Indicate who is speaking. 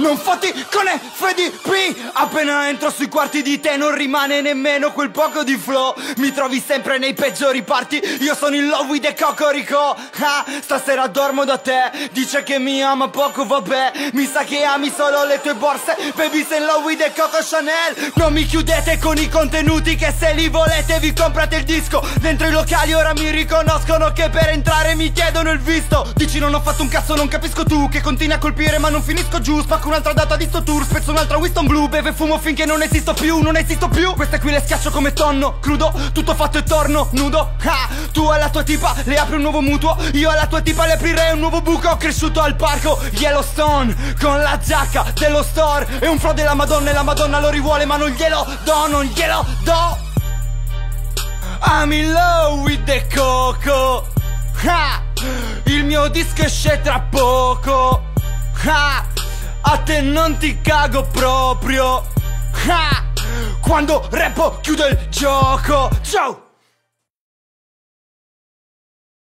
Speaker 1: Non fatti con FDP Appena entro sui quarti di te non rimane nemmeno quel poco di flow. Mi trovi sempre nei peggiori parti. Io sono in love with the cocorico. Ah, Stasera dormo da te. Dice che mi ama poco vabbè. Mi sa che ami solo le tue borse. Baby sei in love with the Coco Chanel. Non mi chiudete con i contenuti Che se li volete vi comprate il disco. Dentro i locali ora mi riconoscono Che per entrare mi chiedono il visto. Dici non ho fatto un cazzo non capisco tu Che continui a colpire ma non finisco giù. Spacco un'altra data di sto tour Spezzo un'altra Winston Blue Beve fumo finché non esisto più Non esisto più. Queste qui le schiaccio come tonno Crudo Tutto fatto e torno Nudo. Ah, Tu alla tua tipa le apri un nuovo mutuo Io alla tua tipa le aprirei un nuovo buco. Ho cresciuto al parco Yellowstone Con la giacca dello store. E un flow della madonna e la madonna lo rivuole Ma non glielo do Non glielo do. I'm in love with the coco. Ha! Il mio disco esce tra poco. Ha! A te non ti cago proprio. Ha! Quando rappo chiudo il gioco. Ciao